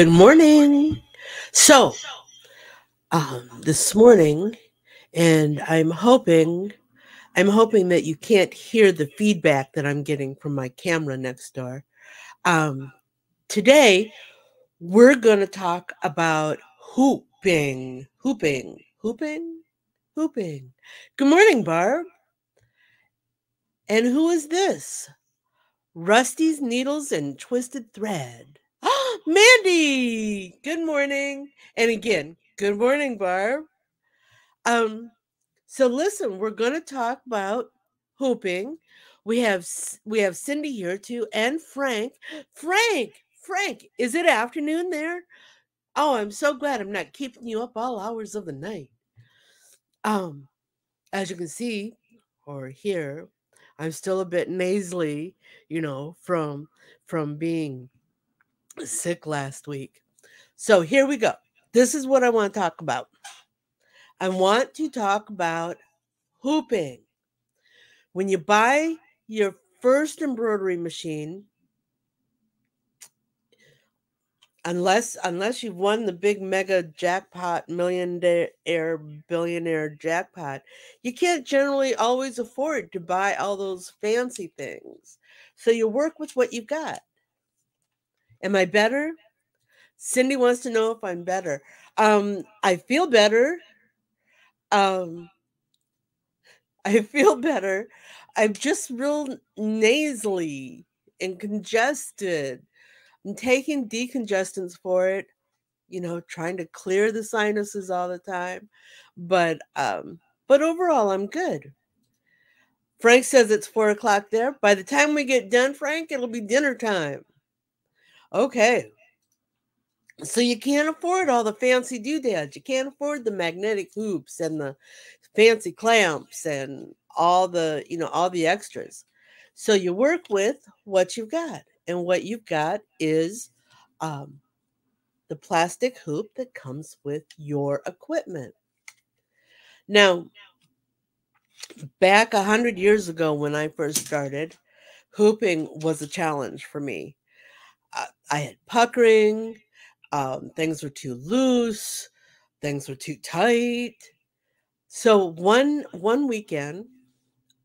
Good morning. So, um, this morning, and I'm hoping, I'm hoping that you can't hear the feedback that I'm getting from my camera next door. Um, today, we're going to talk about hooping, hooping, hooping, hooping. Good morning, Barb. And who is this? Rusty's Needles and Twisted Thread. Mandy, good morning. And again, good morning, Barb. Um, so listen, we're going to talk about hooping. We have we have Cindy here too, and Frank. Frank, Frank, is it afternoon there? Oh, I'm so glad I'm not keeping you up all hours of the night. Um, as you can see or hear, I'm still a bit nasally, you know, from from being sick last week. So here we go. This is what I want to talk about. I want to talk about hooping. When you buy your first embroidery machine, unless unless you've won the big mega jackpot millionaire billionaire jackpot you can't generally always afford to buy all those fancy things so you work with what you've got Am I better? Cindy wants to know if I'm better. Um, I feel better. Um, I feel better. I'm just real nasally and congested. I'm taking decongestants for it, you know, trying to clear the sinuses all the time. But um, but overall, I'm good. Frank says it's four o'clock there. By the time we get done, Frank, it'll be dinner time. Okay. So you can't afford all the fancy doodads. You can't afford the magnetic hoops and the fancy clamps and all the, you know, all the extras. So you work with what you've got. And what you've got is um, the plastic hoop that comes with your equipment. Now, back a hundred years ago when I first started, hooping was a challenge for me. I had puckering, um, things were too loose, things were too tight. So one one weekend,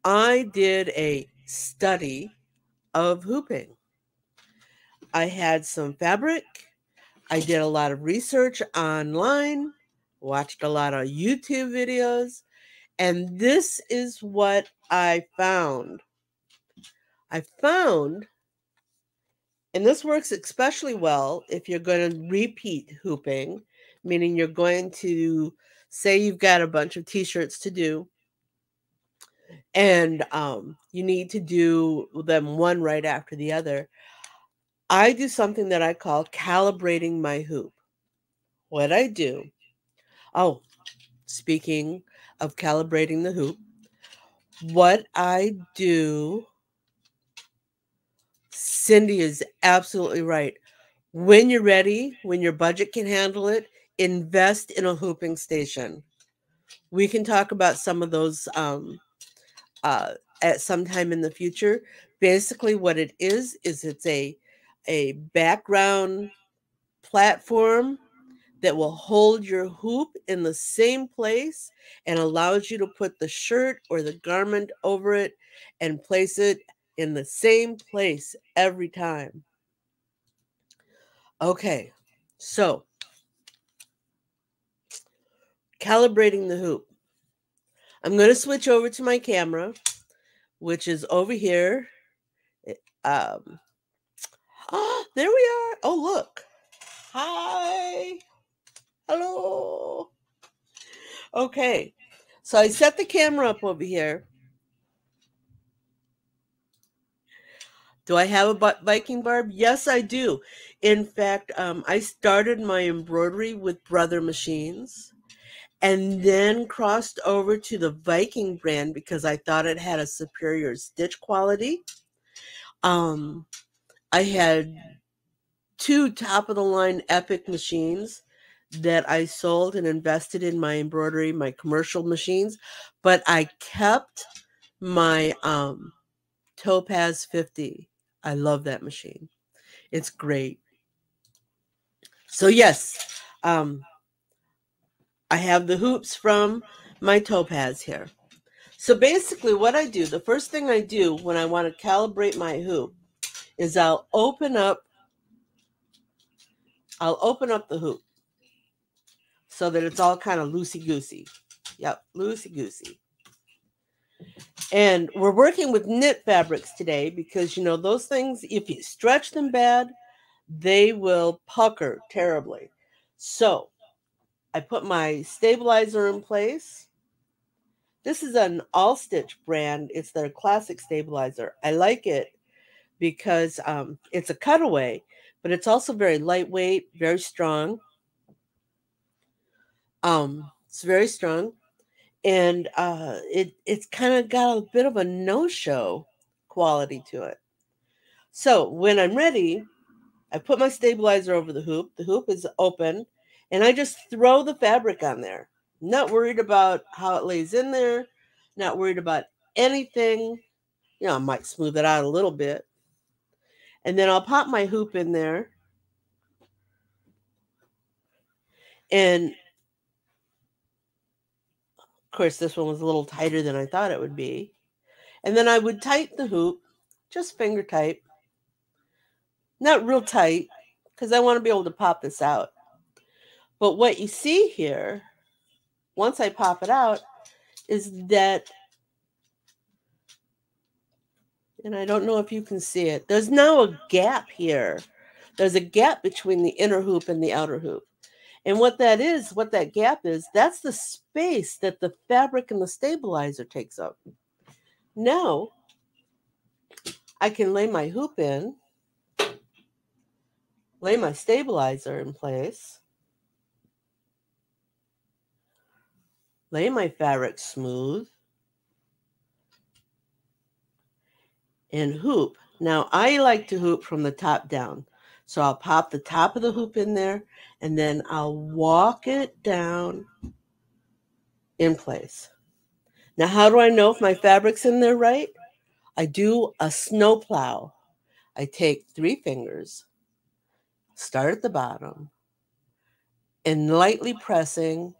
I did a study of hooping. I had some fabric. I did a lot of research online, watched a lot of YouTube videos, and this is what I found. I found and this works especially well if you're going to repeat hooping, meaning you're going to say you've got a bunch of t shirts to do and um, you need to do them one right after the other. I do something that I call calibrating my hoop. What I do, oh, speaking of calibrating the hoop, what I do Cindy is absolutely right. When you're ready, when your budget can handle it, invest in a hooping station. We can talk about some of those um, uh, at some time in the future. Basically, what it is is it's a a background platform that will hold your hoop in the same place and allows you to put the shirt or the garment over it and place it in the same place every time. Okay, so calibrating the hoop. I'm going to switch over to my camera, which is over here. Um, oh, there we are. Oh, look. Hi. Hello. Okay, so I set the camera up over here Do I have a Viking barb? Yes, I do. In fact, um, I started my embroidery with Brother Machines and then crossed over to the Viking brand because I thought it had a superior stitch quality. Um, I had two top of the line Epic machines that I sold and invested in my embroidery, my commercial machines, but I kept my um, Topaz 50 I love that machine. It's great. So yes, um, I have the hoops from my topaz here. So basically what I do, the first thing I do when I want to calibrate my hoop is I'll open up I'll open up the hoop so that it's all kind of loosey-goosey. Yep, loosey-goosey. And we're working with knit fabrics today because, you know, those things, if you stretch them bad, they will pucker terribly. So I put my stabilizer in place. This is an All Stitch brand. It's their classic stabilizer. I like it because um, it's a cutaway, but it's also very lightweight, very strong. Um, it's very strong and uh, it it's kind of got a bit of a no-show quality to it. So when I'm ready, I put my stabilizer over the hoop. The hoop is open, and I just throw the fabric on there. Not worried about how it lays in there. Not worried about anything. You know, I might smooth it out a little bit. And then I'll pop my hoop in there. And course, this one was a little tighter than I thought it would be. And then I would tighten the hoop, just finger tight. Not real tight, because I want to be able to pop this out. But what you see here, once I pop it out, is that, and I don't know if you can see it, there's now a gap here. There's a gap between the inner hoop and the outer hoop. And what that is, what that gap is, that's the space that the fabric and the stabilizer takes up. Now, I can lay my hoop in, lay my stabilizer in place, lay my fabric smooth, and hoop. Now, I like to hoop from the top down. So I'll pop the top of the hoop in there and then I'll walk it down in place. Now, how do I know if my fabric's in there right? I do a snow plow. I take three fingers, start at the bottom, and lightly pressing,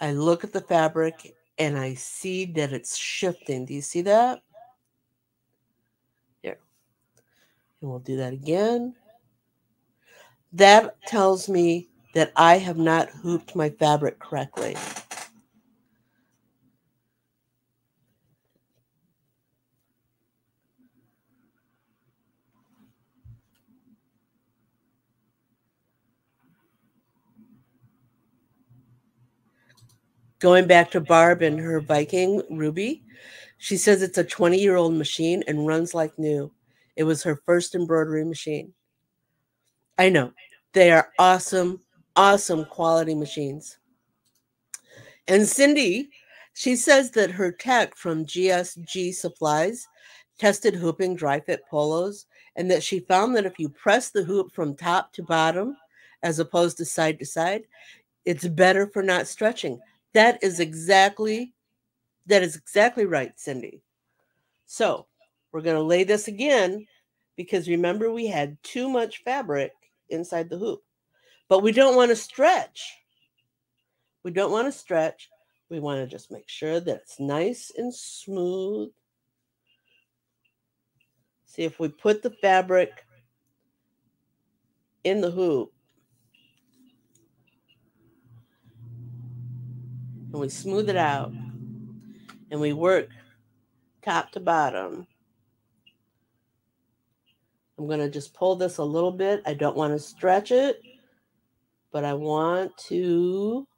I look at the fabric and I see that it's shifting. Do you see that? And we'll do that again. That tells me that I have not hooped my fabric correctly. Going back to Barb and her Viking Ruby, she says it's a 20 year old machine and runs like new. It was her first embroidery machine. I know. They are awesome, awesome quality machines. And Cindy, she says that her tech from GSG Supplies tested hooping dry fit polos and that she found that if you press the hoop from top to bottom as opposed to side to side, it's better for not stretching. That is exactly that is exactly right, Cindy. So, we're going to lay this again because remember we had too much fabric inside the hoop. But we don't want to stretch. We don't want to stretch. We want to just make sure that it's nice and smooth. See if we put the fabric in the hoop and we smooth it out and we work top to bottom. I'm going to just pull this a little bit. I don't want to stretch it, but I want to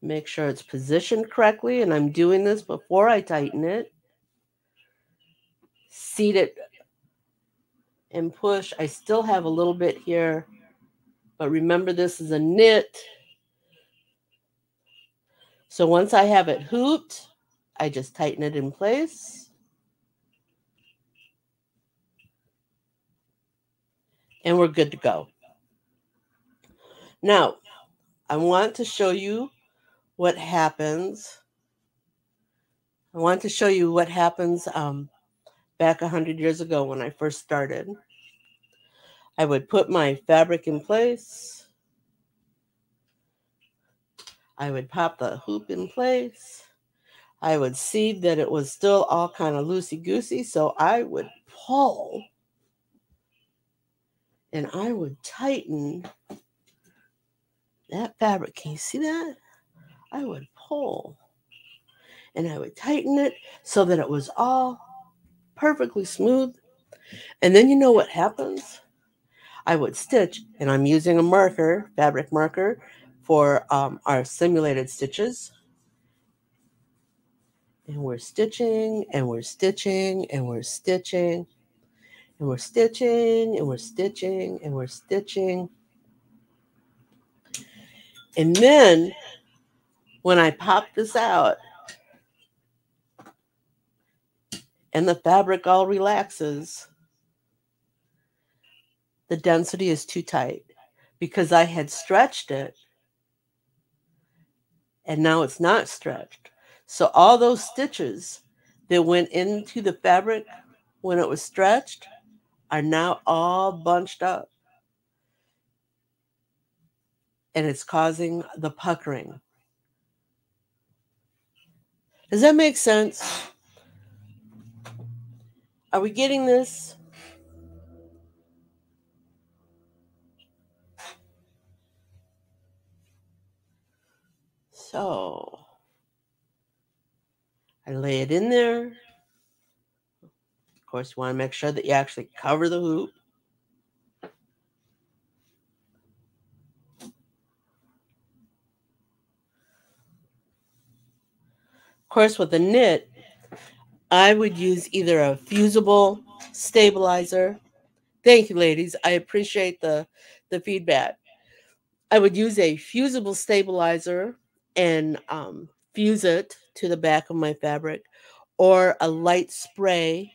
make sure it's positioned correctly. And I'm doing this before I tighten it. Seat it and push. I still have a little bit here, but remember this is a knit. So once I have it hooped, I just tighten it in place. And we're good to go. Now, I want to show you what happens. I want to show you what happens um, back 100 years ago when I first started. I would put my fabric in place. I would pop the hoop in place. I would see that it was still all kind of loosey goosey. So I would pull and I would tighten that fabric. Can you see that? I would pull and I would tighten it so that it was all perfectly smooth. And then you know what happens? I would stitch, and I'm using a marker, fabric marker, for um, our simulated stitches. And we're stitching, and we're stitching, and we're stitching, and we're stitching, and we're stitching, and we're stitching. And then when I pop this out, and the fabric all relaxes, the density is too tight because I had stretched it and now it's not stretched. So all those stitches that went into the fabric when it was stretched are now all bunched up. And it's causing the puckering. Does that make sense? Are we getting this? So I lay it in there. Of course, you want to make sure that you actually cover the hoop. Of course, with a knit, I would use either a fusible stabilizer. Thank you, ladies. I appreciate the, the feedback. I would use a fusible stabilizer and um, fuse it to the back of my fabric or a light spray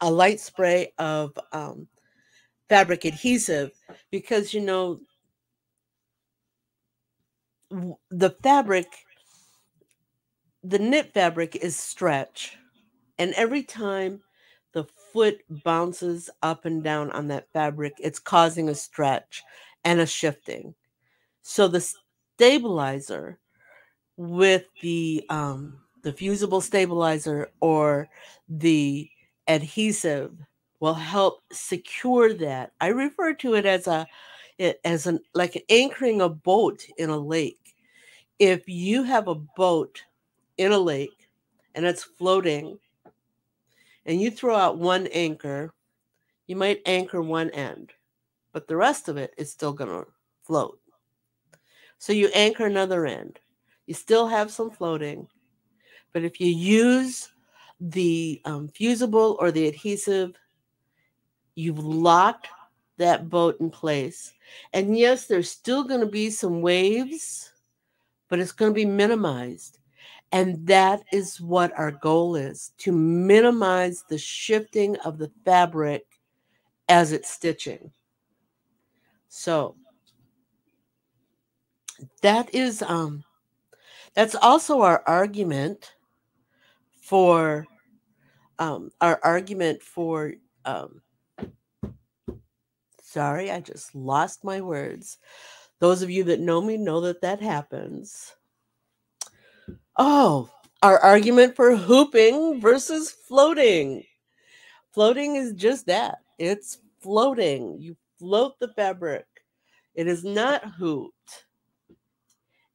a light spray of um, fabric adhesive because you know the fabric the knit fabric is stretch and every time the foot bounces up and down on that fabric it's causing a stretch and a shifting. So the stabilizer with the um, the fusible stabilizer or the adhesive will help secure that. I refer to it as a it, as an like anchoring a boat in a lake. If you have a boat in a lake and it's floating and you throw out one anchor, you might anchor one end, but the rest of it is still going to float. So you anchor another end. You still have some floating, but if you use the um, fusible or the adhesive, you've locked that boat in place. And yes, there's still going to be some waves, but it's going to be minimized. And that is what our goal is to minimize the shifting of the fabric as it's stitching. So that is um that's also our argument for um our argument for um sorry i just lost my words. Those of you that know me know that that happens. Oh our argument for hooping versus floating. Floating is just that it's floating. You float the fabric. It is not hooped.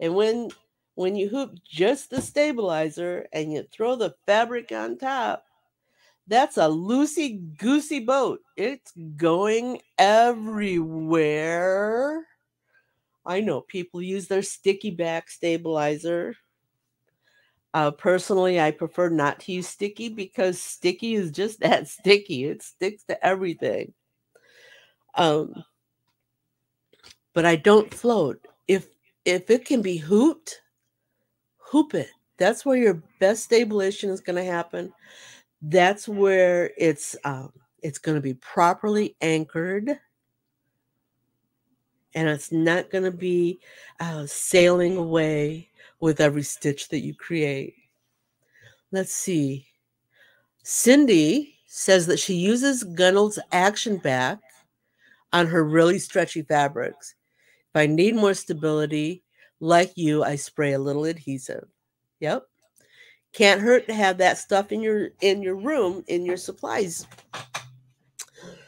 And when when you hoop just the stabilizer and you throw the fabric on top, that's a loosey goosey boat. It's going everywhere. I know people use their sticky back stabilizer. Uh, personally, I prefer not to use sticky because sticky is just that sticky. It sticks to everything. Um, but I don't float. If if it can be hooped, hoop it. That's where your best stabilization is going to happen. That's where it's um, it's going to be properly anchored, and it's not going to be uh, sailing away with every stitch that you create. Let's see. Cindy says that she uses Gunnell's Action Back on her really stretchy fabrics. If I need more stability, like you, I spray a little adhesive. Yep. Can't hurt to have that stuff in your in your room in your supplies.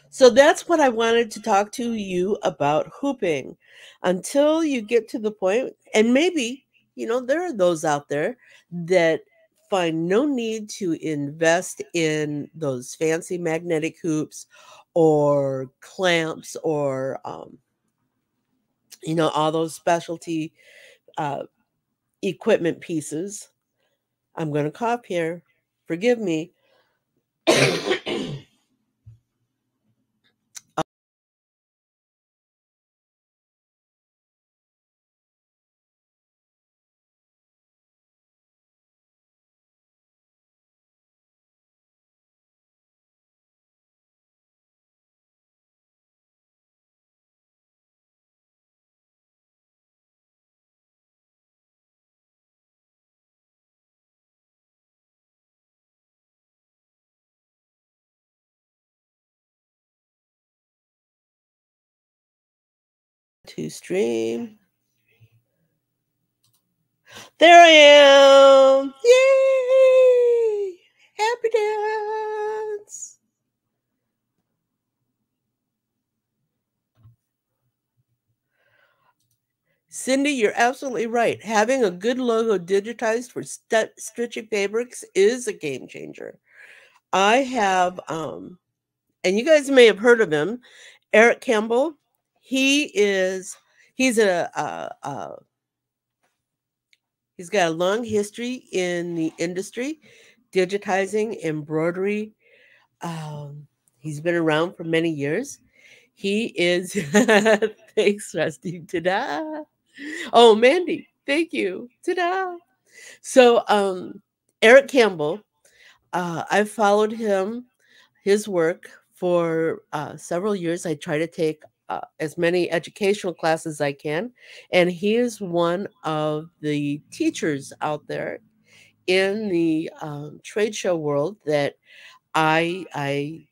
So that's what I wanted to talk to you about hooping until you get to the point and maybe, you know, there are those out there that find no need to invest in those fancy magnetic hoops or clamps or um, you know all those specialty uh, equipment pieces. I'm going to cough here. Forgive me to stream. There I am. Yay! Happy dance. Cindy, you're absolutely right. Having a good logo digitized for st- stitching fabrics is a game changer. I have, um, and you guys may have heard of him, Erich Campbell he is he's a, a, a he's got a long history in the industry digitizing embroidery um, he's been around for many years. He is thanks rusty. Ta-da. Oh mandy thank you. Ta-da. So um erich campbell uh, i've followed him his work for uh, several years. I try to take uh, as many educational classes as I can. And he is one of the teachers out there in the um, trade show world that I, I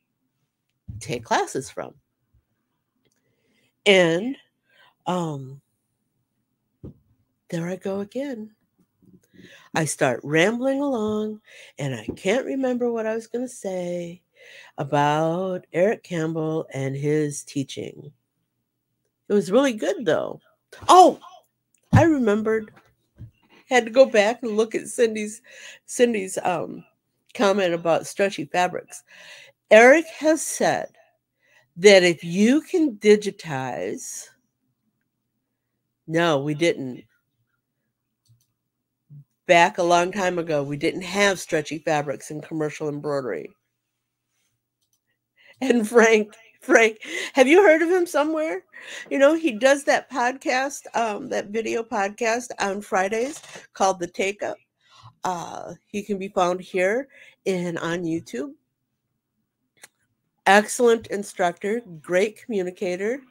take classes from. And um, there I go again. I start rambling along and I can't remember what I was going to say about Erich Campbell and his teaching. It was really good though. Oh, I remembered. Had to go back and look at Cindy's Cindy's um, comment about stretchy fabrics. Erich has said that if you can digitize, no, we didn't. Back a long time ago, we didn't have stretchy fabrics in commercial embroidery. And Frank Frank, have you heard of him somewhere? You know, he does that podcast, um, that video podcast on Fridays called The Take Up. Uh, he can be found here and on YouTube. Excellent instructor, great communicator.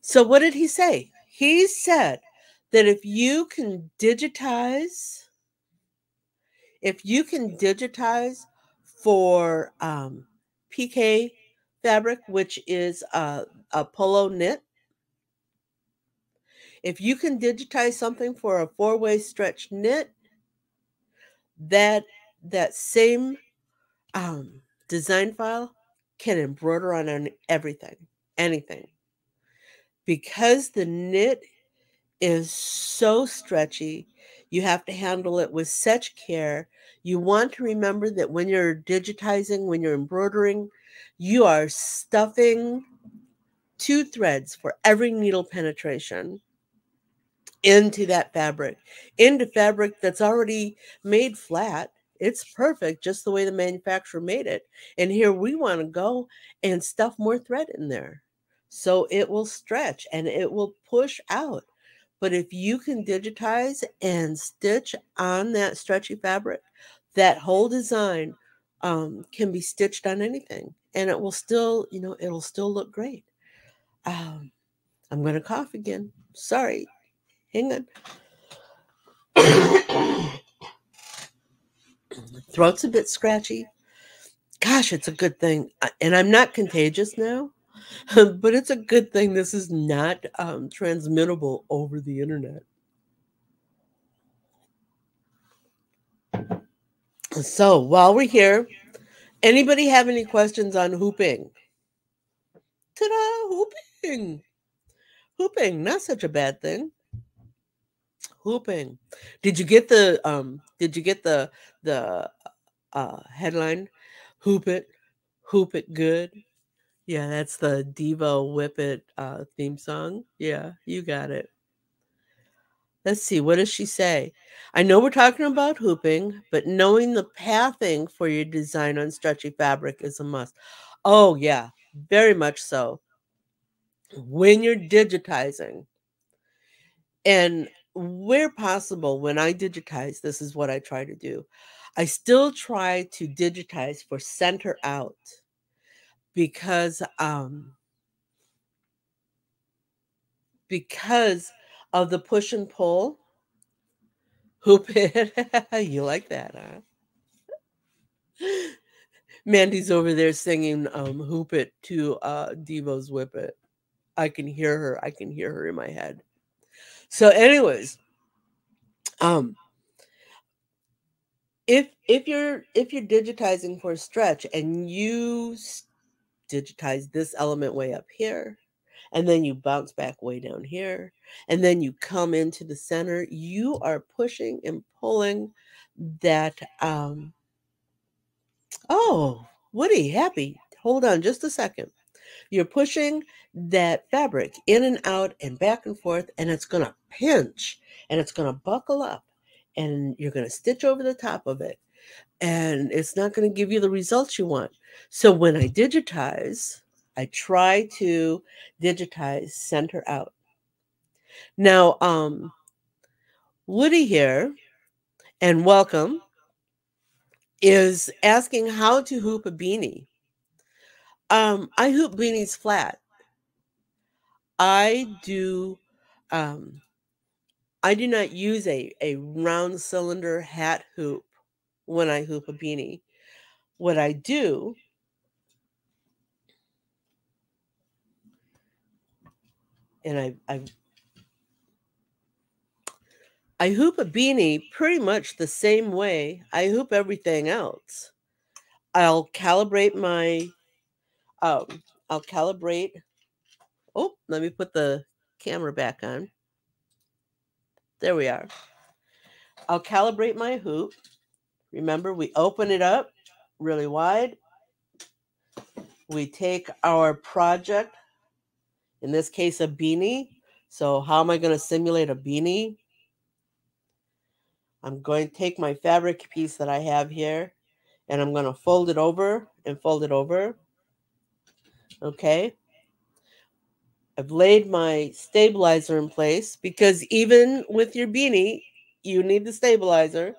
So, what did he say? He said that if you can digitize, if you can digitize for um, PK fabric, which is a, a polo knit. If you can digitize something for a four-way stretch knit, that that same um, design file can embroider on everything, anything. Because the knit is so stretchy, you have to handle it with such care. You want to remember that when you're digitizing, when you're embroidering, you are stuffing two threads for every needle penetration into that fabric, into fabric that's already made flat. It's perfect just the way the manufacturer made it. And here we want to go and stuff more thread in there. So it will stretch and it will push out. But if you can digitize and stitch on that stretchy fabric, that whole design um, can be stitched on anything and it will still, you know, it'll still look great. Um, I'm going to cough again. Sorry. Hang on. Throat's a bit scratchy. Gosh, it's a good thing. And I'm not contagious now. but it's a good thing this is not um, transmittable over the internet. So while we're here, anybody have any questions on hooping? Ta-da! Hooping, hooping, not such a bad thing. Hooping. Did you get the um? Did you get the the uh headline? Hoop it, hoop it good. Yeah, that's the Devo Whip It uh, theme song. Yeah, you got it. Let's see, what does she say? I know we're talking about hooping, but knowing the pathing for your design on stretchy fabric is a must. Oh, yeah, very much so. When you're digitizing, and where possible, when I digitize, this is what I try to do. I still try to digitize for center out because um because of the push and pull. Hoop it. you like that, huh? Mandy's over there singing um Hoop It to uh Devo's Whip It. I can hear her. I can hear her in my head. So, anyways, um if if you're if you're digitizing for a stretch and you digitize this element way up here and then you bounce back way down here and then you come into the center you are pushing and pulling that um oh woody happy hold on just a second. You're pushing that fabric in and out and back and forth and it's going to pinch and it's going to buckle up and you're going to stitch over the top of it and it's not going to give you the results you want. So when i digitize I try to digitize center out. Now, um, Woody here, and welcome, is asking how to hoop a beanie. Um, I hoop beanies flat. I do um, I do not use a, a round cylinder hat hoop when I hoop a beanie. What I do and I I I hoop a beanie pretty much the same way I hoop everything else. I'll calibrate my um I'll calibrate oh let me put the camera back on. There we are. I'll calibrate my hoop. Remember, we open it up really wide. We take our project in this case, a beanie. So how am I going to simulate a beanie? I'm going to take my fabric piece that I have here and I'm going to fold it over and fold it over. Okay. I've laid my stabilizer in place because even with your beanie, you need the stabilizer.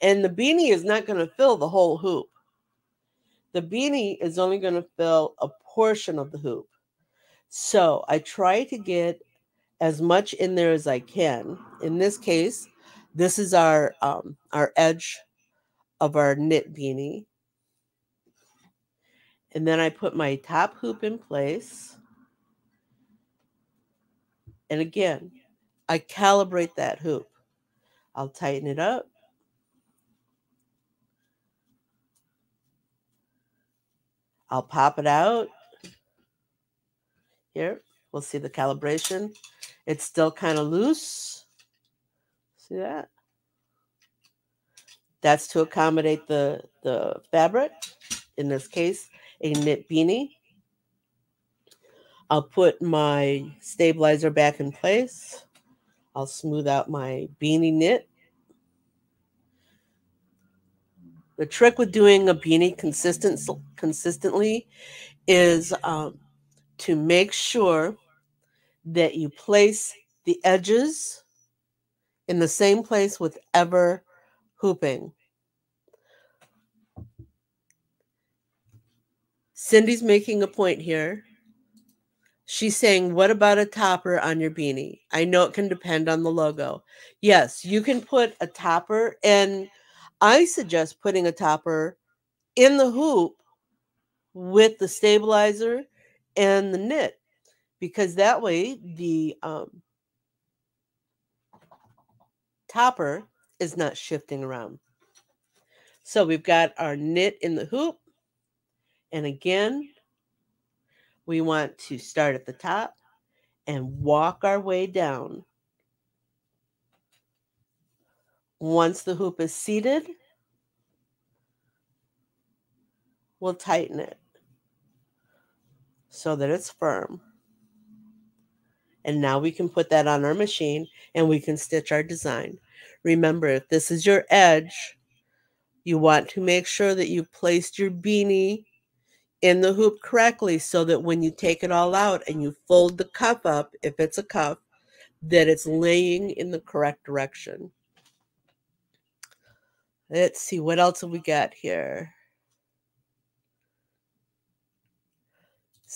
And the beanie is not going to fill the whole hoop. The beanie is only going to fill a portion of the hoop. So I try to get as much in there as I can. In this case, this is our um, our edge of our knit beanie. And then I put my top hoop in place. And again, I calibrate that hoop. I'll tighten it up. I'll pop it out here. We'll see the calibration. It's still kind of loose. See that? That's to accommodate the, the fabric. In this case, a knit beanie. I'll put my stabilizer back in place. I'll smooth out my beanie knit. The trick with doing a beanie consistent, consistently is um, to make sure that you place the edges in the same place with ever hooping. Cindy's making a point here. She's saying, What about a topper on your beanie? I know it can depend on the logo. Yes, you can put a topper, and I suggest putting a topper in the hoop with the stabilizer and the knit because that way the um, topper is not shifting around. So we've got our knit in the hoop. And again, we want to start at the top and walk our way down. Once the hoop is seated, we'll tighten it so that it's firm. And now we can put that on our machine and we can stitch our design. Remember, if this is your edge, you want to make sure that you placed your beanie in the hoop correctly so that when you take it all out and you fold the cuff up, if it's a cuff, that it's laying in the correct direction. Let's see, what else have we got here?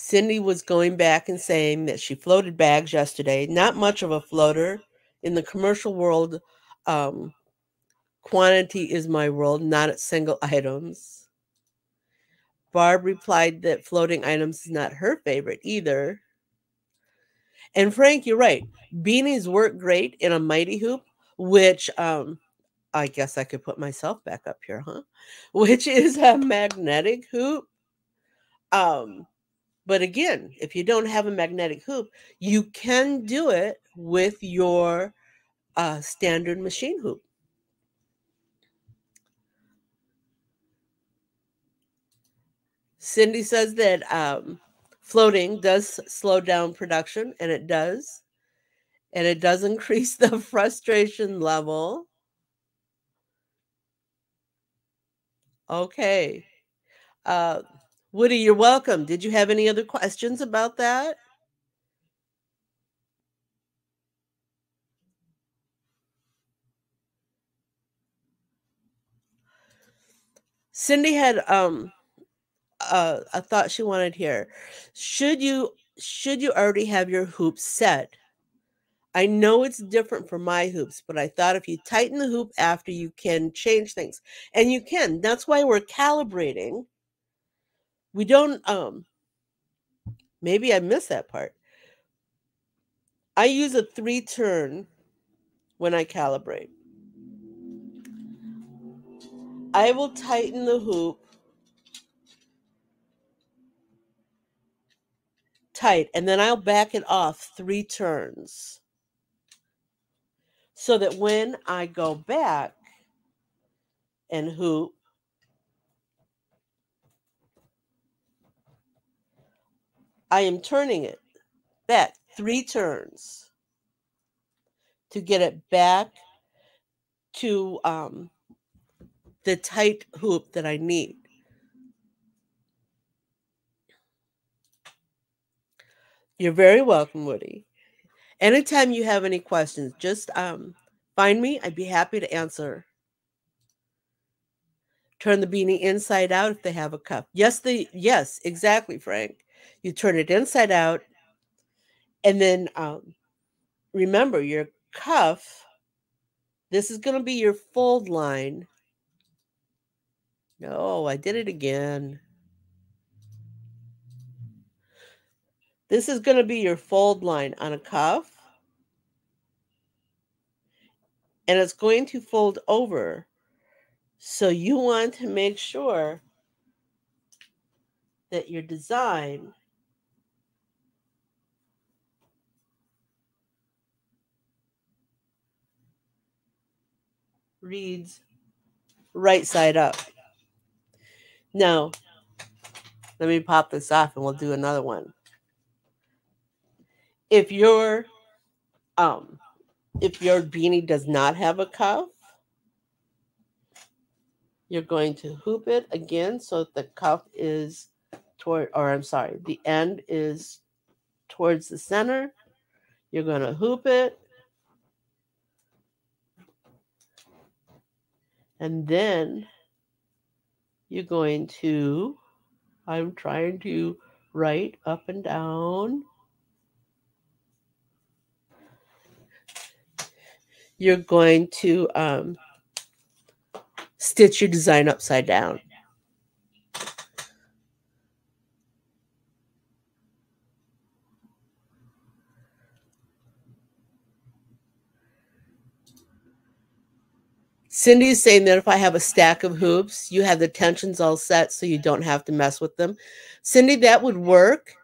Cindy was going back and saying that she floated bags yesterday. Not much of a floater. In the commercial world, um, quantity is my world, not single items. Barb replied that floating items is not her favorite either. And Frank, you're right. Beanies work great in a mighty hoop, which um, I guess I could put myself back up here, huh? Which is a magnetic hoop. Um, but again, if you don't have a magnetic hoop, you can do it with your uh, standard machine hoop. Cindy says that um, floating does slow down production, and it does. And it does increase the frustration level. Okay. Uh, Woody, you're welcome. Did you have any other questions about that? Cindy had um uh, a thought she wanted here. Should you should you already have your hoops set? I know it's different for my hoops, but I thought if you tighten the hoop after, you can change things, and you can. That's why we're calibrating we don't um maybe I missed that part. I use a three turn when I calibrate. I will tighten the hoop tight and then I'll back it off three turns so that when I go back and hoop, I am turning it back three turns to get it back to um, the tight hoop that I need. You're very welcome, Woody. Anytime you have any questions, just um, find me. I'd be happy to answer. Turn the beanie inside out if they have a cuff. Yes, the yes, exactly, Frank. You turn it inside out. And then um, remember your cuff. This is going to be your fold line. No, I did it again. This is going to be your fold line on a cuff. And it's going to fold over. So you want to make sure that your design reads right side up. Now, let me pop this off and we'll do another one. If your um if your beanie does not have a cuff, you're going to hoop it again so the cuff is toward or I'm sorry, the end is towards the center. You're going to hoop it And then you're going to, I'm trying to write up and down. You're going to um, stitch your design upside down. Cindy's saying that if I have a stack of hoops, you have the tensions all set so you don't have to mess with them. Cindy, that would work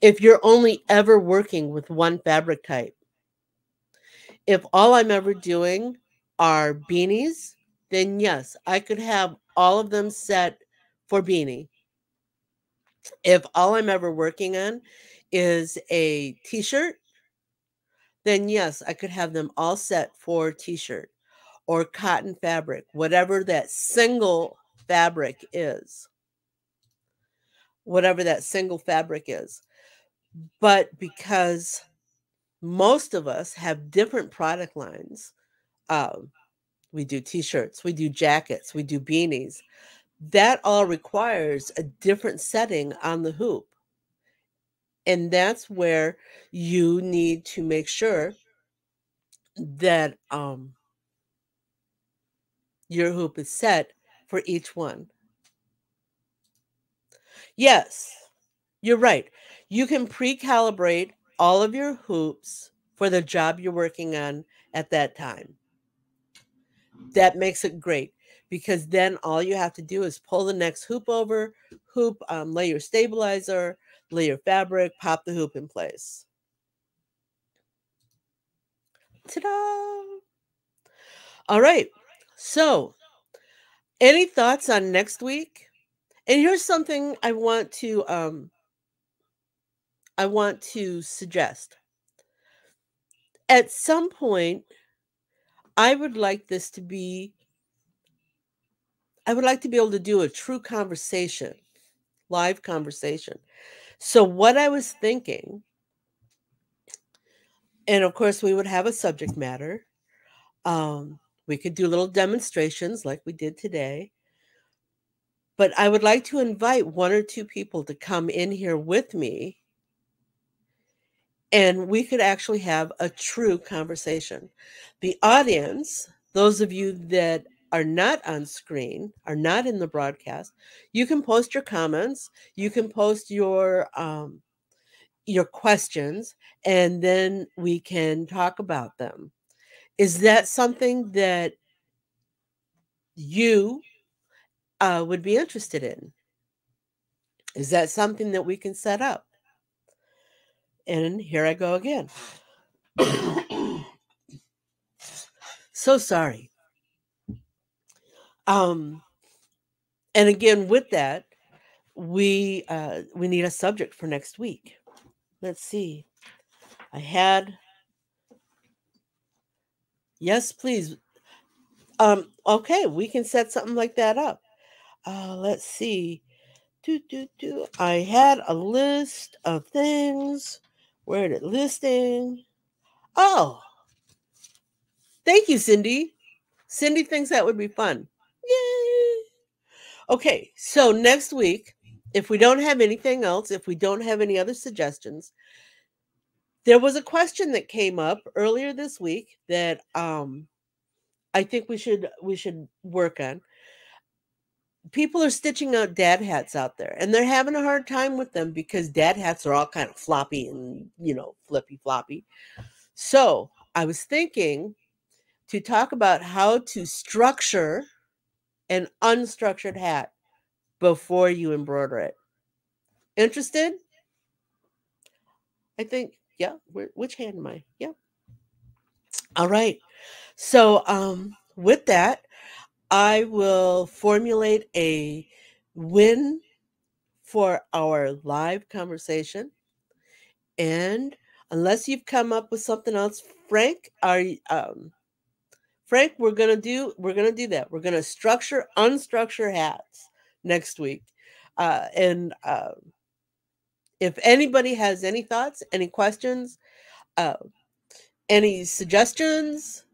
if you're only ever working with one fabric type. If all I'm ever doing are beanies, then yes, I could have all of them set for beanie. If all I'm ever working on is a t shirt, then yes, I could have them all set for t shirt or cotton fabric, whatever that single fabric is. Whatever that single fabric is. But because most of us have different product lines, um, we do t shirts, we do jackets, we do beanies. That all requires a different setting on the hoop. And that's where you need to make sure that um, your hoop is set for each one. Yes, you're right. You can pre calibrate all of your hoops for the job you're working on at that time. That makes it great because then all you have to do is pull the next hoop over, hoop, um, lay your stabilizer, lay your fabric, pop the hoop in place. Ta-da! All right. So, any thoughts on next week? And here's something I want to um I want to suggest. At some point, I would like this to be I would like to be able to do a true conversation, live conversation. So what I was thinking and of course we would have a subject matter um, we could do little demonstrations like we did today. But I would like to invite one or two people to come in here with me and we could actually have a true conversation. The audience, those of you that are not on screen, are not in the broadcast, you can post your comments, you can post your um, your questions, and then we can talk about them. Is that something that you uh, would be interested in? Is that something that we can set up? And here I go again. so sorry. Um, and again, with that, we uh, we need a subject for next week. Let's see. I had Yes, please. Um, okay, we can set something like that up. Uh, let's see. Do, do, do. I had a list of things. Where did it listing? Oh, thank you, Cindy. Cindy thinks that would be fun. Yay! Okay, so next week, if we don't have anything else, if we don't have any other suggestions, there was a question that came up earlier this week that um, I think we should we should work on. People are stitching out dad hats out there, and they're having a hard time with them because dad hats are all kind of floppy and you know flippy floppy. So I was thinking to talk about how to structure an unstructured hat before you embroider it. Interested? I think yeah. Where, which hand am I? Yeah. All right. So um, with that, I will formulate a win for our live conversation. And unless you've come up with something else, Frank, are um, Frank, we're gonna do we're gonna do that. We're gonna structure unstructured hats next week, uh, and uh, if anybody has any thoughts, any questions, uh, any suggestions,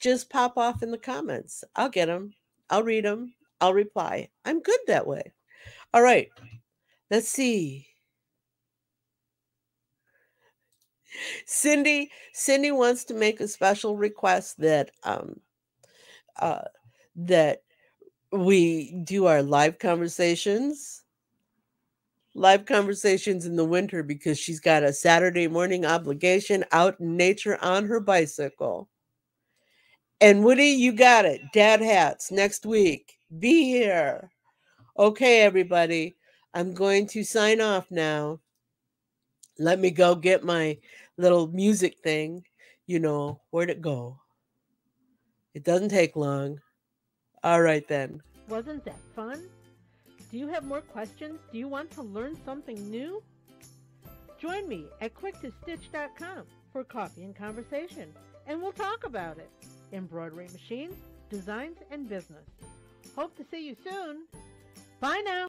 just pop off in the comments. I'll get them. I'll read them. I'll reply. I'm good that way. All right. Let's see. Cindy, Cindy wants to make a special request that um uh that we do our live conversations live conversations in the winter because she's got a Saturday morning obligation out in nature on her bicycle. And Woody, you got it. Dad hats next week. Be here. Okay, everybody. I'm going to sign off now. Let me go get my little music thing. You know, where'd it go? It doesn't take long. All right, then. Wasn't that fun? Do you have more questions? Do you want to learn something new? Join me at quick2stitch.com for coffee and conversation, and we'll talk about it embroidery machines, designs, and business. Hope to see you soon. Bye now.